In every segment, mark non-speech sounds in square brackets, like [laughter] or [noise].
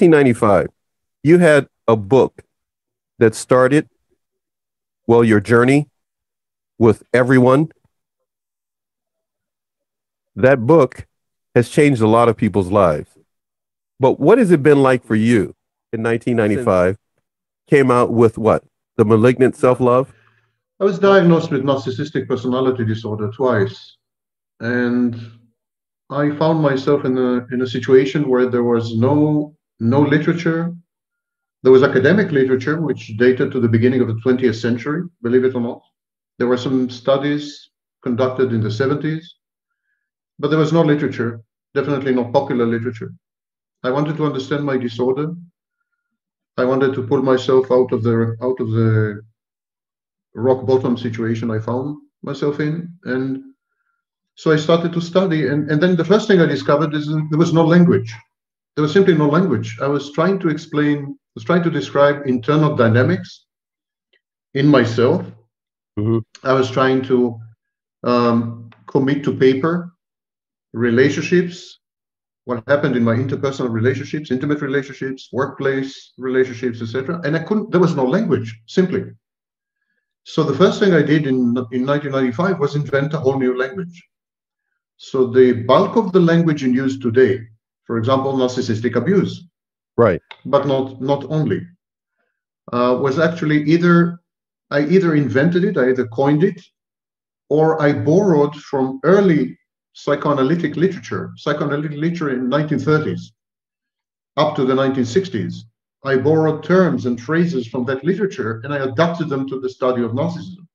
1995, you had a book that started, well, your journey with everyone. That book has changed a lot of people's lives. But what has it been like for you in 1995? Came out with what? The malignant self love? I was diagnosed with narcissistic personality disorder twice. And I found myself in a, in a situation where there was no, no literature. There was academic literature, which dated to the beginning of the 20th century, believe it or not. There were some studies conducted in the 70s, but there was no literature, definitely not popular literature. I wanted to understand my disorder. I wanted to pull myself out of the out of the rock bottom situation I found myself in. And so I started to study. And, and then the first thing I discovered is there was no language. There was simply no language. I was trying to explain, I was trying to describe internal dynamics in myself. Mm-hmm. I was trying to um, commit to paper relationships, what happened in my interpersonal relationships, intimate relationships, workplace relationships, etc. And I couldn't, there was no language, simply. So the first thing I did in, in 1995 was invent a whole new language. So the bulk of the language in use today, for example, narcissistic abuse, right, but not not only, uh, was actually either I either invented it, I either coined it, or I borrowed from early psychoanalytic literature, psychoanalytic literature in 1930s up to the 1960s, I borrowed terms and phrases from that literature and I adapted them to the study of narcissism.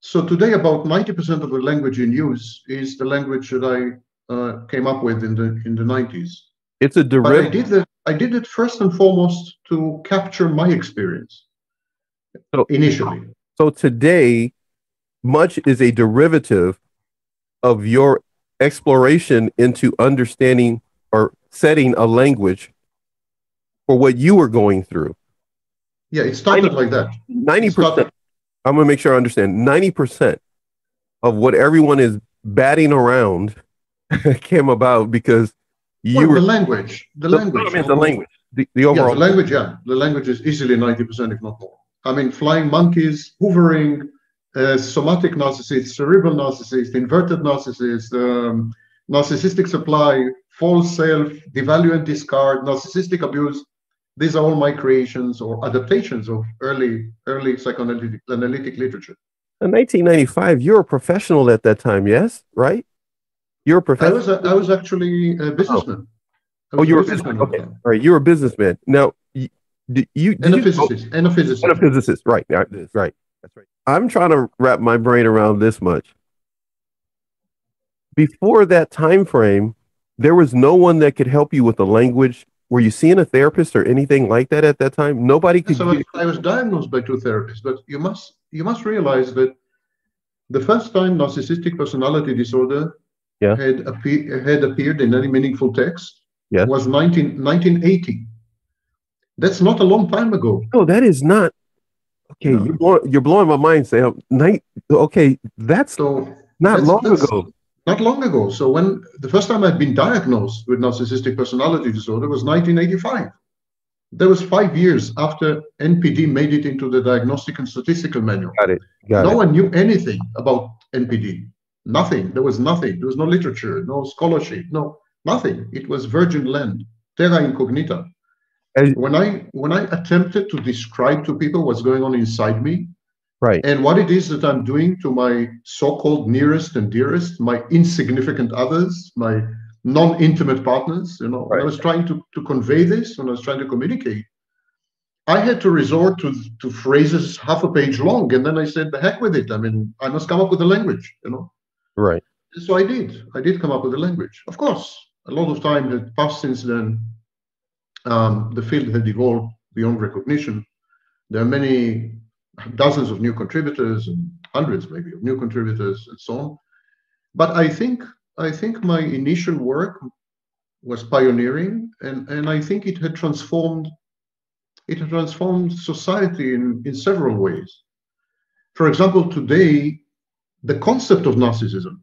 So today, about 90% of the language in use is the language that I uh, came up with in the in the 90s. It's a derivative. I did that. I did it first and foremost to capture my experience so, initially. So today, much is a derivative of your exploration into understanding or setting a language for what you were going through. Yeah, it started 90, like that. 90%. I'm going to make sure I understand. 90% of what everyone is batting around [laughs] came about because you well, were. The language. The, the language. I mean, the language. The, the overall. Yeah, the language, yeah. The language is easily 90%, if not more. I mean, flying monkeys, hoovering, uh, somatic narcissist, cerebral narcissist, inverted narcissist, um, narcissistic supply, false self, devalue and discard, narcissistic abuse. These are all my creations or adaptations of early early psychoanalytic analytic literature. In 1995, you were a professional at that time, yes, right? You're a professional. I was a, I was actually a businessman. Oh, oh you were a businessman. Okay, all right. You're a businessman. Now, you, you and a physicist. and oh, a physicist. And a physicist. Right. Right. Right. That's right. I'm trying to wrap my brain around this much. Before that time frame, there was no one that could help you with the language. Were you seeing a therapist or anything like that at that time? Nobody could. So I was diagnosed by two therapists, but you must you must realize that the first time narcissistic personality disorder yeah. had, had appeared in any meaningful text yes. was 19, 1980. That's not a long time ago. No, that is not. Okay, no. you're, blowing, you're blowing my mind, Sam. Night, okay, that's so not that's, long that's, ago not long ago. So when the first time I'd been diagnosed with narcissistic personality disorder was 1985. That was five years after NPD made it into the Diagnostic and Statistical Manual. Got it. Got no it. one knew anything about NPD. Nothing. There was nothing. There was no literature, no scholarship, no nothing. It was virgin land, terra incognita. when I when I attempted to describe to people what's going on inside me, Right. And what it is that I'm doing to my so called nearest and dearest, my insignificant others, my non intimate partners, you know, right. I was trying to, to convey this and I was trying to communicate. I had to resort to, to phrases half a page long. And then I said, the heck with it. I mean, I must come up with a language, you know. Right. So I did. I did come up with a language. Of course, a lot of time had passed since then. Um, the field had evolved beyond recognition. There are many dozens of new contributors and hundreds maybe of new contributors and so on. But I think I think my initial work was pioneering and, and I think it had transformed it had transformed society in, in several ways. For example, today the concept of narcissism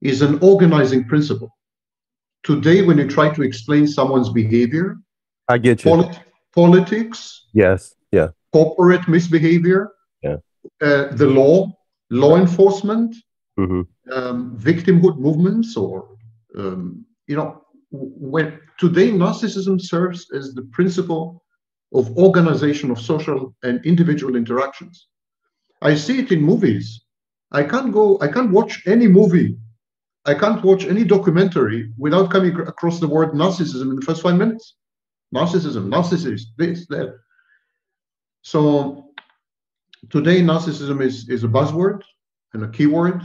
is an organizing principle. Today, when you try to explain someone's behavior, I get you. Polit- politics, yes. Yeah. corporate misbehavior, Yeah. uh, the law, law enforcement, hmm um, victimhood movements, or um, you know, when today narcissism serves as the principle of organization of social and individual interactions. I see it in movies. I can't go. I can't watch any movie. I can't watch any documentary without coming across the word narcissism in the first five minutes. Narcissism, narcissist, this, that. So today, narcissism is, is a buzzword and a keyword.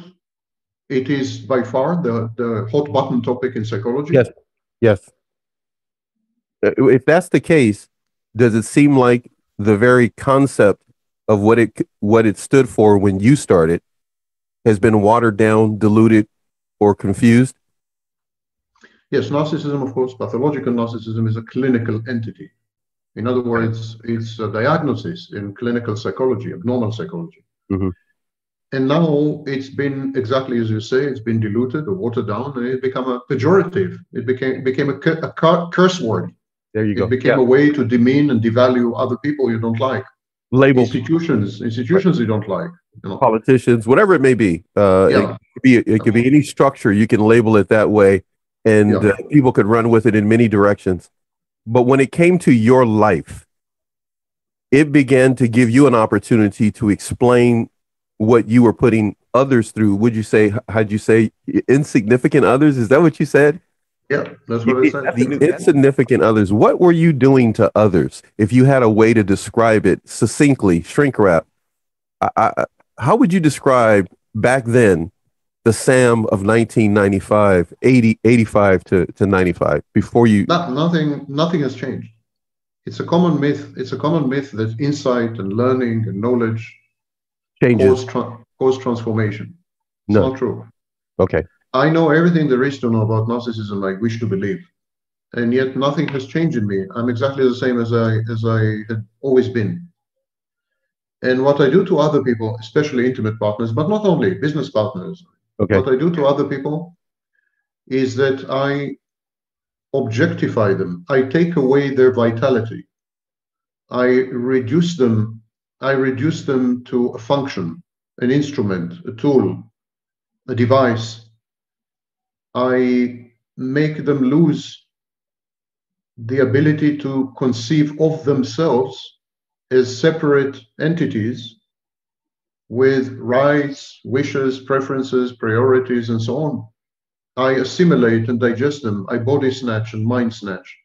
It is by far the, the hot button topic in psychology. Yes. Yes. Uh, If that's the case, does it seem like the very concept of what it what it stood for when you started has been watered down, diluted, or confused? Yes, narcissism, of course, pathological narcissism is a clinical entity. In other words, it's a diagnosis in clinical psychology, abnormal psychology. Mhm. And now it's been exactly as you say, it's been diluted or watered down, and it became a pejorative. It became became a, cu- a cu- curse word. There you go. It became a way to demean and devalue other people you don't like, Label institutions, institutions you don't like. Politicians, whatever it may be. Uh, Yeah. It could be it could be any structure. You can label it that way, and Yeah. uh, people could run with it in many directions. But when it came to your life, it began to give you an opportunity to explain what you were putting others through. Would you say? How'd you say insignificant others? Is that what you said? Yeah, that's what I said. The [laughs] insignificant others. What were you doing to others? If you had a way to describe it succinctly, shrink wrap, I, I, how would you describe back then the Sam of 1995, 80, 85 to, to 95 before you? No, nothing, nothing has changed. It's a common myth. It's a common myth that insight and learning and knowledge Changes. cause, tra- cause transformation. It's No. not true. Okay. I know everything there is to know about narcissism. I wish to believe, and yet nothing has changed in me. I'm exactly the same as I as I had always been. And what I do to other people, especially intimate partners, but not only business partners, Okay. what I do to other people is that I objectify them. I take away their vitality. I reduce them. I reduce them to a function, an instrument, a tool, a device. I make them lose the ability to conceive of themselves as separate entities with rights, wishes, preferences, priorities, and so on. I assimilate and digest them. I body snatch and mind snatch.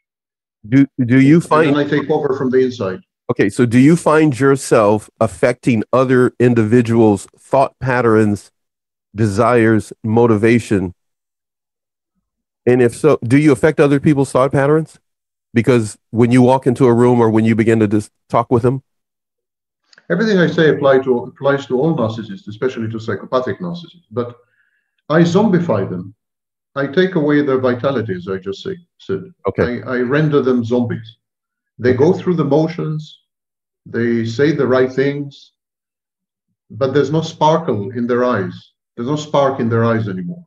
Do, do you And find, then I take over from the inside. okay, so do you find yourself affecting other individuals' thought patterns, desires, motivation? And if so, do you affect other people's thought patterns? Because when you walk into a room or when you begin to just talk with them, Everything I say apply to, applies to all narcissists, especially to psychopathic narcissists. But I zombify them. I take away their vitality, as I just say, said. okay, I, I render them zombies. They go through the motions, they say the right things, but there's no sparkle in their eyes. There's no spark in their eyes anymore.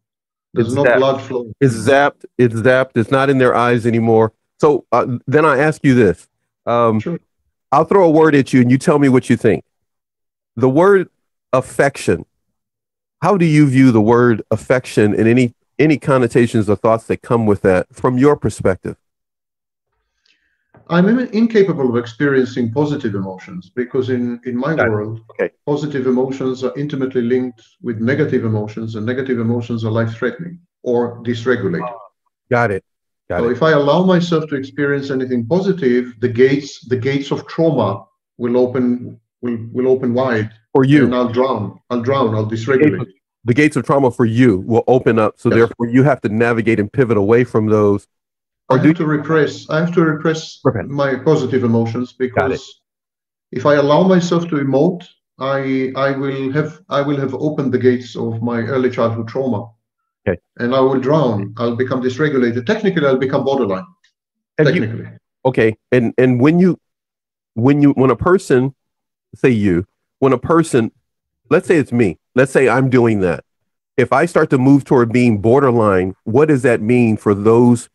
There's It's no that- blood flow. it's zapped, it's zapped, it's not in their eyes anymore. So uh, then I ask you this. Um, Sure. I'll throw a word at you and you tell me what you think. The word affection. How do you view the word affection and any any connotations or thoughts that come with that from your perspective? I'm incapable of experiencing positive emotions because in, in my Got world, Okay. positive emotions are intimately linked with negative emotions, and negative emotions are life threatening or dysregulated. Got it. Got So it. if I allow myself to experience anything positive, the gates the gates of trauma will open will will open wide, For you, and I'll drown. I'll drown. I'll dysregulate. the gates of trauma for you will open up. So Yes. therefore you have to navigate and pivot away from those. I Or do have to repress. I have to repress Okay. my positive emotions because if I allow myself to emote, I I will have I will have opened the gates of my early childhood trauma. Okay. And I will drown. I'll become dysregulated. Technically, I'll become borderline. Have you, Technically. okay and and when you when you when a person say you when a person let's say it's me let's say i'm doing that if i start to move toward being borderline what does that mean for those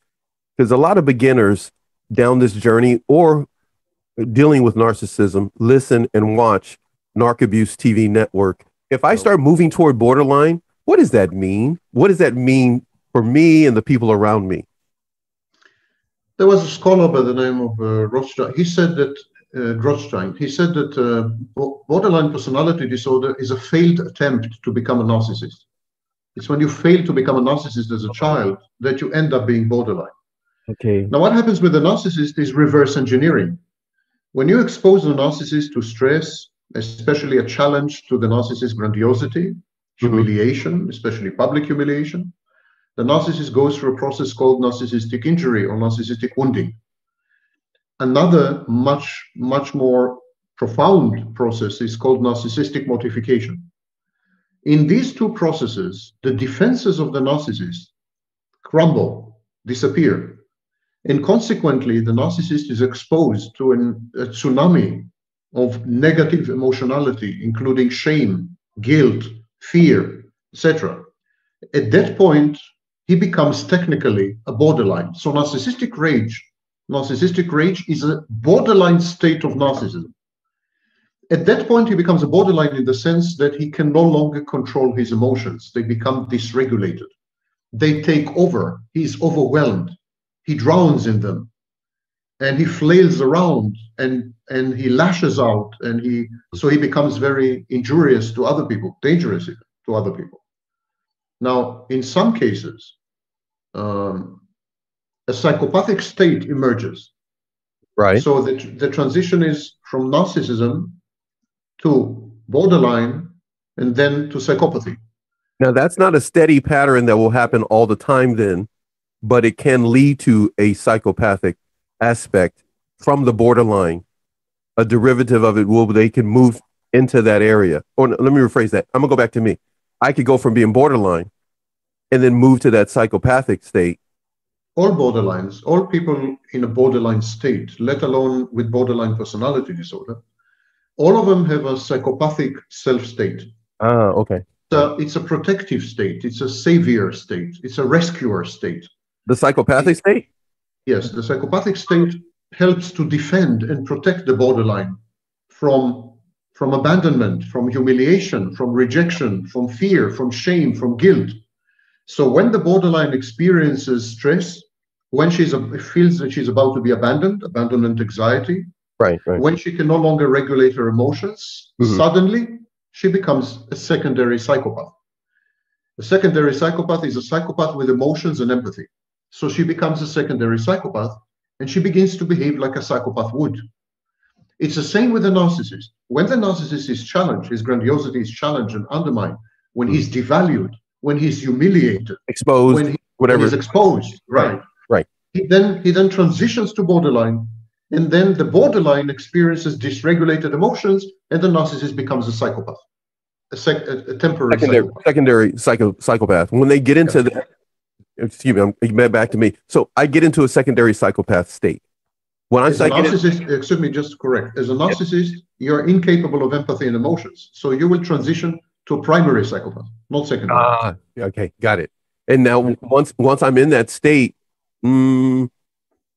because a lot of beginners down this journey or dealing with narcissism, listen and watch Narc Abuse TV Network. If I oh. start moving toward borderline, what does that mean? What does that mean for me and the people around me? There was a scholar by the name of uh, Rothschild. He said that uh, Rothstein. He said that uh, borderline personality disorder is a failed attempt to become a narcissist. It's when you fail to become a narcissist as a child that you end up being borderline. Okay. Now, what happens with the narcissist is reverse engineering. When you expose the narcissist to stress, especially a challenge to the narcissist's grandiosity, Mm-hmm. humiliation, especially public humiliation, the narcissist goes through a process called narcissistic injury or narcissistic wounding. Another much, much more profound process is called narcissistic mortification. In these two processes, the defenses of the narcissist crumble, disappear. And consequently, the narcissist is exposed to an, a tsunami of negative emotionality, including shame, guilt, fear, etc. At that point, he becomes technically a borderline. So narcissistic rage, narcissistic rage is a borderline state of narcissism. At that point, he becomes a borderline in the sense that he can no longer control his emotions. They become dysregulated. They take over. He's overwhelmed. He drowns in them. And he flails around and, and he lashes out. And he so he becomes very injurious to other people, dangerous to other people. Now, in some cases, um, a psychopathic state emerges. Right. So the, the transition is from narcissism to borderline and then to psychopathy. Now, that's not a steady pattern that will happen all the time, then, but it can lead to a psychopathic aspect from the borderline. A derivative of it will they can move into that area. Or let me rephrase that. I'm gonna go back to me. I could go from being borderline and then move to that psychopathic state. All borderlines, all people in a borderline state, let alone with borderline personality disorder, all of them have a psychopathic self state. Ah, okay. So it's a protective state, it's a savior state, it's a rescuer state. The psychopathic state? Yes, the psychopathic state helps to defend and protect the borderline from, from abandonment, from humiliation, from rejection, from fear, from shame, from guilt. So when the borderline experiences stress, when she feels that she's about to be abandoned, abandonment anxiety, right, right. when she can no longer regulate her emotions, mm-hmm. suddenly she becomes a secondary psychopath. A secondary psychopath is a psychopath with emotions and empathy. So she becomes a secondary psychopath and she begins to behave like a psychopath would. It's the same with the narcissist. When the narcissist is challenged, his grandiosity is challenged and undermined, when he's devalued, when he's humiliated, exposed, when, he, whatever, when he's exposed, right? Right. He then he then transitions to borderline, and then the borderline experiences dysregulated emotions, and the narcissist becomes a psychopath, a, sec, a, a temporary secondary, psychopath. secondary psycho, psychopath. When they get into yeah. the, excuse me, I'm back to me. So I get into a secondary psychopath state. When as I a narcissist, in, excuse me, just correct. As a narcissist, you're incapable of empathy and emotions, so you will transition to a primary psychopath, not secondary. Ah, okay, got it. And now once once I'm in that state, mm,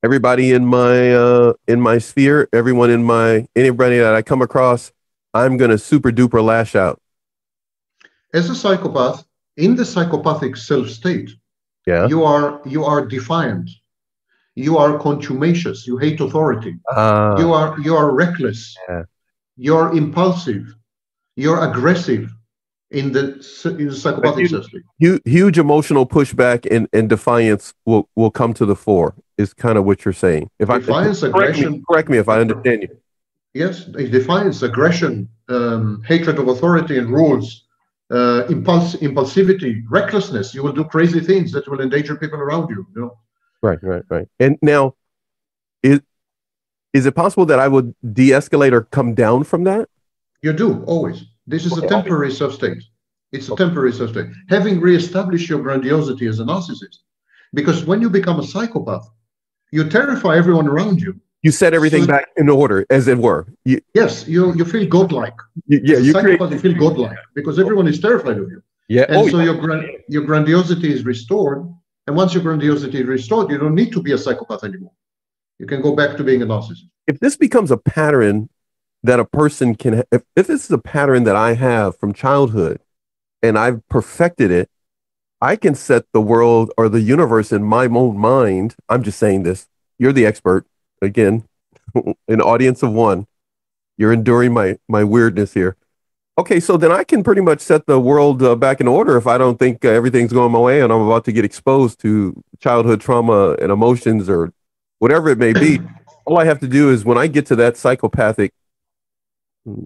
everybody in my uh, in my sphere, everyone in my anybody that I come across, I'm gonna super duper lash out. As a psychopath, in the psychopathic self state, yeah, you are you are defiant, you are contumacious, you hate authority, uh, you are you are reckless, yeah. you're impulsive, you're aggressive, in the in the psychopathic system. Huge, huge emotional pushback and, and defiance will, will come to the fore. Is kind of what you're saying. If defiance, I correct aggression. Me, correct me if I understand you. Yes, defiance, aggression, um, hatred of authority and rules, uh, impulse, impulsivity, recklessness. You will do crazy things that will endanger people around you. You know. Right, right, right. And now, is is it possible that I would de-escalate or come down from that? You do always. This is a temporary substate. It's a temporary substate. Having reestablished your grandiosity as a narcissist, because when you become a psychopath, you terrify everyone around you. You set everything so, back in order, as it were. You, yes, you you feel godlike. You, yeah, you. Create, you feel godlike because everyone is terrified of you. Yeah. And oh, so yeah. your grand, your grandiosity is restored, and once your grandiosity is restored, you don't need to be a psychopath anymore. You can go back to being a narcissist. If this becomes a pattern that a person can, if, if this is a pattern that I have from childhood and I've perfected it, I can set the world or the universe in my own mind. I'm just saying this. You're the expert. Again, [laughs] an audience of one. You're enduring my my weirdness here. Okay, so then I can pretty much set the world uh, back in order if I don't think uh, everything's going my way and I'm about to get exposed to childhood trauma and emotions or whatever it may be. [clears throat] All I have to do is when I get to that psychopathic,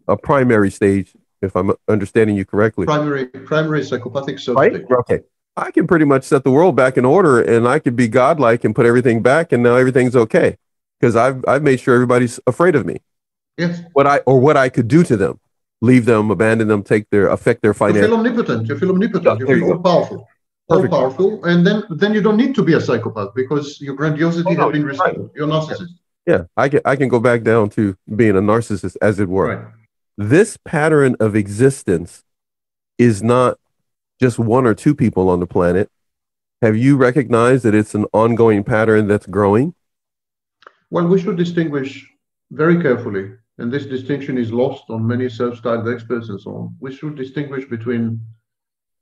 a primary stage, if I'm understanding you correctly. Primary, primary psychopathic. So right? Okay. I can pretty much set the world back in order and I could be godlike and put everything back and now everything's okay because I've, I've made sure everybody's afraid of me. Yes. What I, or what I could do to them leave them, abandon them, take their affect their finance. You feel omnipotent. You feel omnipotent. you feel all powerful. All powerful, and then then you don't need to be a psychopath because your grandiosity oh, no, has been restored. Right. You're a narcissist. Yeah, I can I can go back down to being a narcissist, as it were. Right. This pattern of existence is not just one or two people on the planet. Have you recognized that it's an ongoing pattern that's growing? Well, we should distinguish very carefully and this distinction is lost on many self-styled experts and so on. We should distinguish between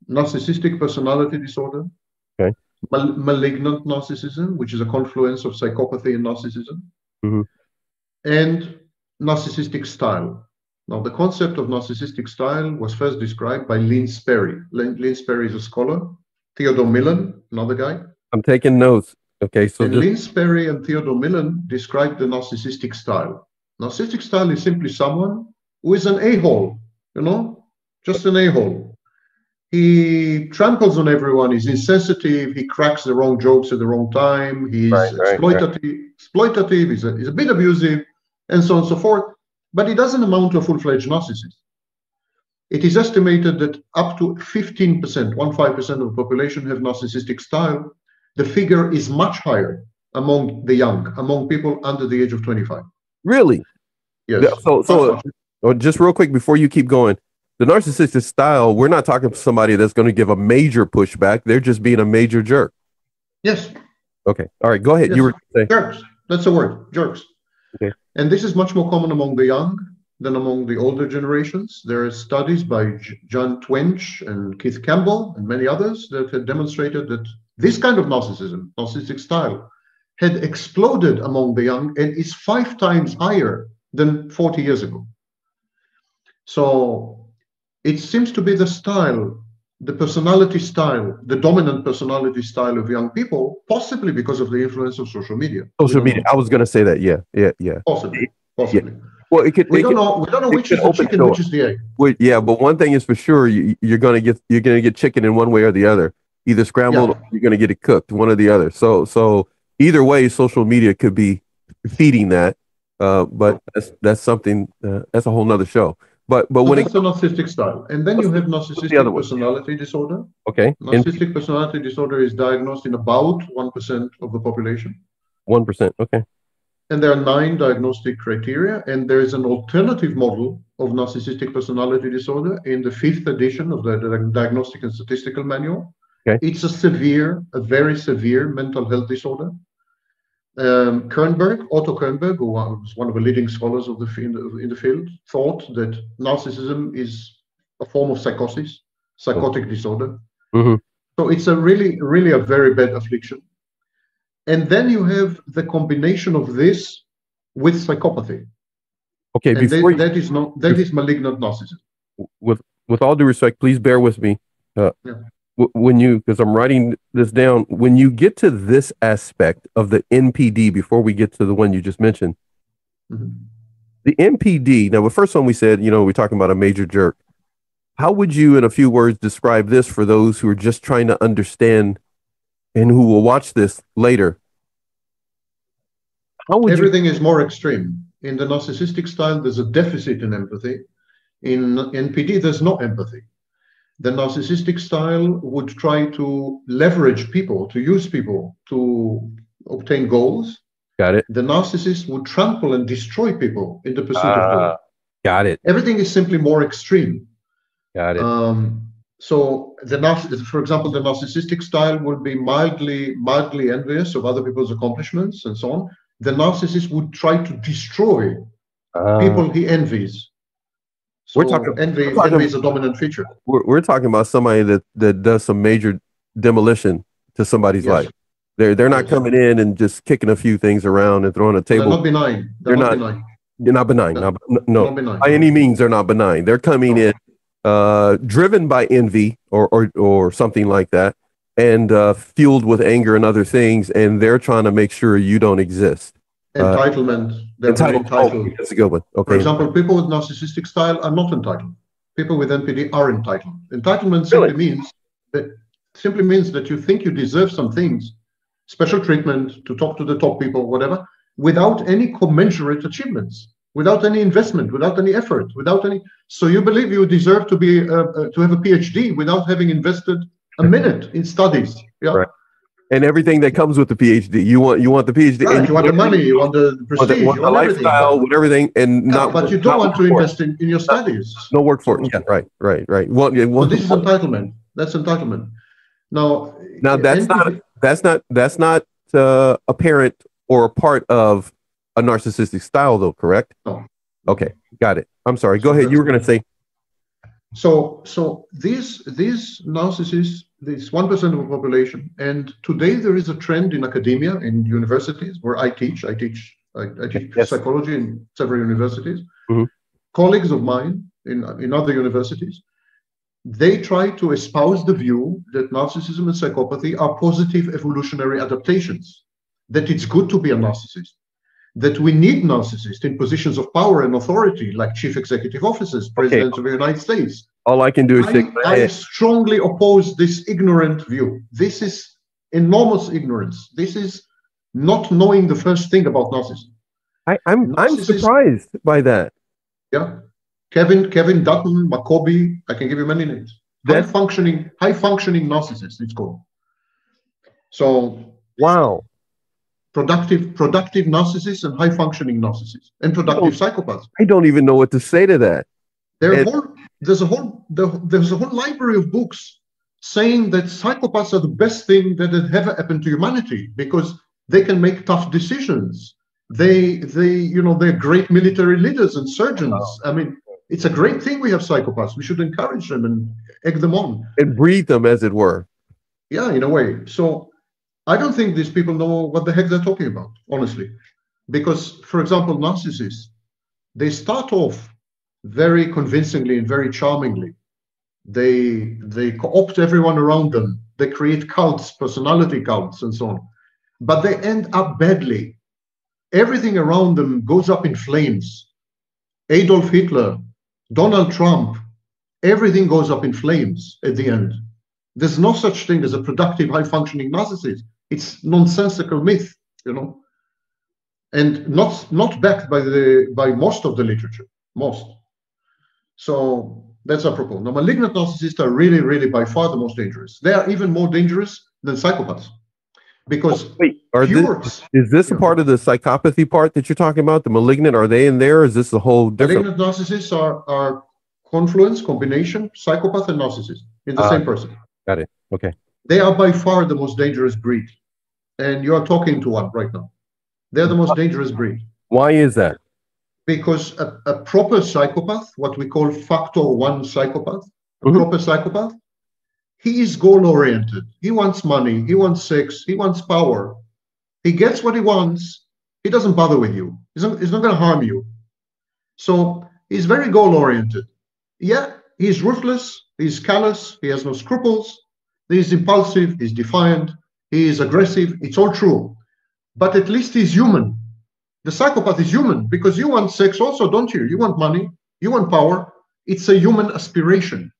narcissistic personality disorder, okay. mal- malignant narcissism, which is a confluence of psychopathy and narcissism, mm-hmm. and narcissistic style. Now, the concept of narcissistic style was first described by Len Sperry. Len, Len Sperry is a scholar. Theodore Millon, another guy. I'm taking notes. Okay, so and. Len Sperry and Theodore Millon described the narcissistic style. Narcissistic style is simply someone who is an a-hole, you know, just an a-hole. He tramples on everyone. He's insensitive. He cracks the wrong jokes at the wrong time. He's right, exploitative. Right. Exploitative. He's a, he's a bit abusive, and so on and so forth. But he doesn't amount to a full-fledged narcissist. It is estimated that up to 15%, one five percent of the population have narcissistic style. The figure is much higher among the young, among people under the age of 25. Really? Yes. So, so uh, just real quick before you keep going, the narcissistic style, we're not talking to somebody that's going to give a major pushback. They're just being a major jerk. Yes. Okay. All right. Go ahead. Yes. You were saying. jerks. That's the word. Jerks. Okay. And this is much more common among the young than among the older generations. There are studies by J- John Twenge and Keith Campbell and many others that have demonstrated that this kind of narcissism, narcissistic style, had exploded among the young and is five times higher than 40 years ago. So it seems to be the style, the personality style, the dominant personality style of young people, possibly because of the influence of social media. Social media. Know. I was going to say that. Yeah, yeah, yeah. Possibly, possibly. Yeah. Well, it could. We it don't could, know. We don't know which is the chicken, door. which is the egg. Well, yeah, but one thing is for sure: you, are going to get you're going to get chicken in one way or the other. Either scrambled, yeah. or you're going to get it cooked, one or the other. So, so either way, social media could be feeding that. Uh, but that's that's something uh, that's a whole nother show. But but so when it's a narcissistic style, and then you have narcissistic personality disorder. Okay. Narcissistic personality disorder is diagnosed in about one percent of the population. One percent. Okay. And there are nine diagnostic criteria, and there is an alternative model of narcissistic personality disorder in the fifth edition of the, the Diagnostic and Statistical Manual. Okay. It's a severe, a very severe mental health disorder. Um, Kernberg, Otto Kernberg, who was one of the leading scholars of the, in, the, in the field, thought that narcissism is a form of psychosis, psychotic disorder. Mm-hmm. So it's a really, really a very bad affliction. And then you have the combination of this with psychopathy. Okay, and before that, you, that is not that is malignant narcissism. With with all due respect, please bear with me. Uh, yeah when you because i'm writing this down when you get to this aspect of the npd before we get to the one you just mentioned mm-hmm. the npd now the first one we said you know we're talking about a major jerk how would you in a few words describe this for those who are just trying to understand and who will watch this later how would everything you... is more extreme in the narcissistic style there's a deficit in empathy in npd there's no empathy the narcissistic style would try to leverage people, to use people to obtain goals. Got it. The narcissist would trample and destroy people in the pursuit uh, of ah, goals. Got it. Everything is simply more extreme. Got it. Um, so the for example, the narcissistic style would be mildly, mildly envious of other people's accomplishments and so on. the narcissist would try to destroy Uh, people he envies. So We're talking- envy, we're talking- envy is a dominant feature. we're, we're talking about somebody that that does some major demolition to somebody's Yes. life. They're they're not coming in and just kicking a few things around and throwing a They're table. not benign. They're, They're not, not- benign. You're not benign. No. Not- no, Not benign. by any means, they're not benign. They're coming in uh, driven by envy or, or or something like that, and uh, fueled with anger and other things, and they're trying to make sure you don't exist. uh, Entitlement. They're very Entitled. Oh, that's a good one. Okay. For example, people with narcissistic style are not entitled. People with NPD are entitled. Entitlement simply means that simply means that you think you deserve some things, special treatment, to talk to the top people, whatever, without any commensurate achievements, without any investment, without any effort, without any. So you believe you deserve to be uh, uh, to have a PhD without having invested a minute in studies. Yeah. Right. And everything that comes with the PhD, you want you want the PhD, Right, and you want the money, you want the want the, prestige, want you the want everything. lifestyle, with everything, and Yeah, not. but you don't want to work for it. invest in, in your studies. No work for it. Yeah, right, right, right. Well, yeah, So this is entitlement. That's entitlement. Now, now that's not that's not that's not uh, apparent or a part of a narcissistic style, though. Correct? No. Okay, got it. I'm sorry. Go ahead. You were going to say. So, so these these narcissists, this one percent of the population, and today there is a trend in academia, in universities where I teach. I teach. I, I teach Yes. psychology in several universities. Mhm. Colleagues of mine in in other universities, they try to espouse the view that narcissism and psychopathy are positive evolutionary adaptations. That it's good to be a narcissist. That we need narcissists in positions of power and authority, like chief executive officers, presidents of the United States. All I can do is I, I strongly oppose this ignorant view. This is enormous ignorance. This is not knowing the first thing about narcissism. I, I'm I'm surprised by that. Yeah, Kevin Kevin Dutton, Maccoby. I can give you many names. High functioning, high functioning narcissist. It's called. So Wow. Productive, productive narcissists and high functioning narcissists and productive oh, psychopaths. I don't even know what to say to that. There And- whole, there's a whole there- there's a whole library of books saying that psychopaths are the best thing that had ever happened to humanity because they can make tough decisions. They they you know they're great military leaders and surgeons. Oh. I mean, it's a great thing we have psychopaths. We should encourage them and egg them on. And breathe them, as it were. Yeah, in a way. So I don't think these people know what the heck they're talking about, honestly. Because, for example, narcissists, they start off very convincingly and very charmingly. They they co-opt everyone around them. They create cults, personality cults, and so on. But they end up badly. Everything around them goes up in flames. Adolf Hitler, Donald Trump, everything goes up in flames at the end. There's no such thing as a productive, high-functioning narcissist. It's nonsensical myth, you know, and not not backed by the by most of the literature, most. So that's apropos. Now, malignant narcissists are really, really by far the most dangerous. They are even more dangerous than psychopaths because Wait, are this, is this a Yeah. part of the psychopathy part that you're talking about? The malignant, are they in there? Is this a whole different? malignant narcissists are are confluence, combination, psychopath and narcissist in the Ah, same person. got it. Okay. They are by far the most dangerous breed. And you are talking to one right now. They're the most dangerous breed Why is that? because a, a proper psychopath, what we call factor one psychopath, a Mhm. proper psychopath, he is goal oriented. He wants money, he wants sex, he wants power. He gets what he wants. He doesn't bother with you. He's not, he's not going to harm you. So he's very goal oriented. Yeah, he's ruthless, he's callous, he has no scruples, he's impulsive, he's defiant, he is aggressive. It's all true. But at least he's human. The psychopath is human because you want sex also, don't you? You want money, you want power. It's a human aspiration.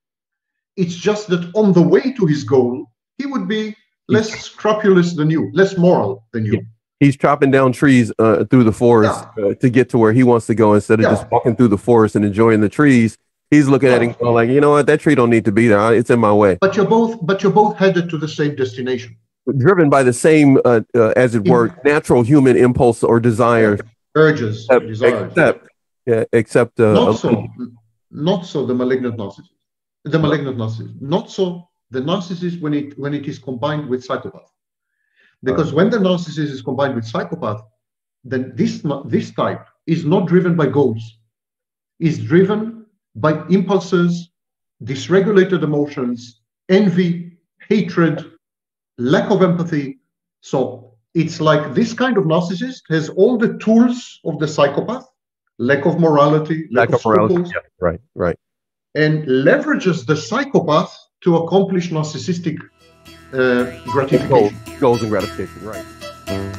It's just that on the way to his goal, he would be less scrupulous than you, less moral than you. He's chopping down trees uh, through the forest uh, to get to where he wants to go instead of Yeah. just walking through the forest and enjoying the trees. He's looking at it and going like, you know what? That tree don't need to be there. It's in my way. But you're both, but you're both headed to the same destination. Driven by the same, uh, uh, as it were, natural human impulse or desire. Urges, Except, desires. except, yeah, except uh, not so not so the malignant narcissist the malignant narcissist not so the narcissist when it when it is combined with psychopath because when the narcissist is combined with psychopath then this this type is not driven by goals, is driven by impulses, dysregulated emotions, envy, hatred, lack of empathy. So it's like this kind of narcissist has all the tools of the psychopath, lack of morality, lack, lack of, morality. Yeah, right, right. And leverages the psychopath to accomplish narcissistic uh, gratification. Goals, goals and gratification, right.